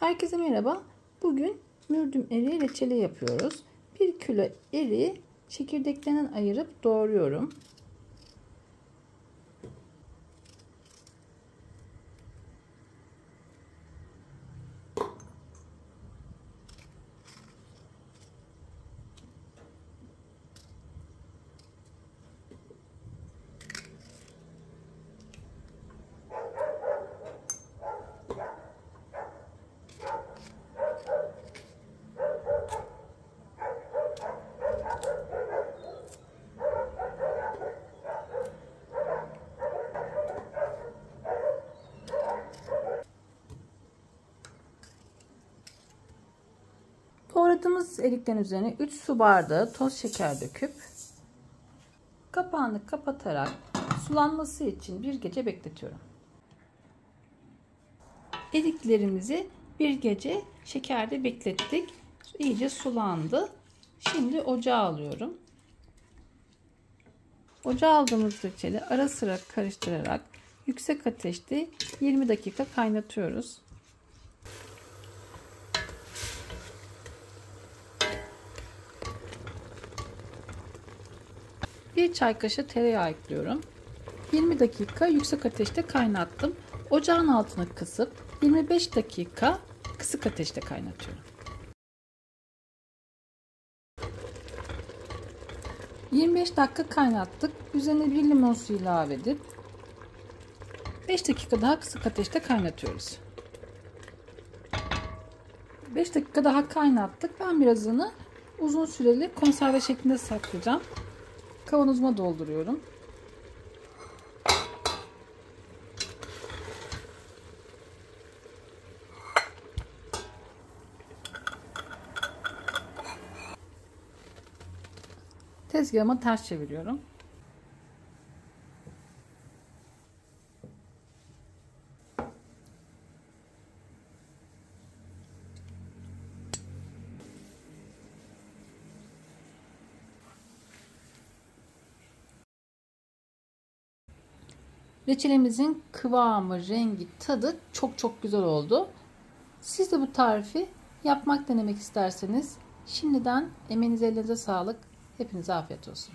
Herkese merhaba. Bugün mürdüm eri reçeli yapıyoruz. 1 kilo eri çekirdeklerinden ayırıp doğruyorum. Doğradığımız eriklerin üzerine 3 su bardağı toz şeker döküp kapağını kapatarak sulanması için bir gece bekletiyorum. Eriklerimizi bir gece şekerde beklettik. İyice sulandı. Şimdi ocağa alıyorum. Ocağa aldığımız reçeli ara sıra karıştırarak yüksek ateşte 20 dakika kaynatıyoruz. Bir çay kaşığı tereyağı ekliyorum. 20 dakika yüksek ateşte kaynattım. Ocağın altını kısıp 25 dakika kısık ateşte kaynatıyorum. 25 dakika kaynattık. Üzerine bir limon suyu ilave edip 5 dakika daha kısık ateşte kaynatıyoruz. 5 dakika daha kaynattık. Ben birazını uzun süreli konserve şeklinde saklayacağım. Kavanozuma dolduruyorum. Tezgahıma ters çeviriyorum. Reçelimizin kıvamı, rengi, tadı çok çok güzel oldu. Siz de bu tarifi yapmak denemek isterseniz şimdiden emeğinize elinize sağlık. Hepinize afiyet olsun.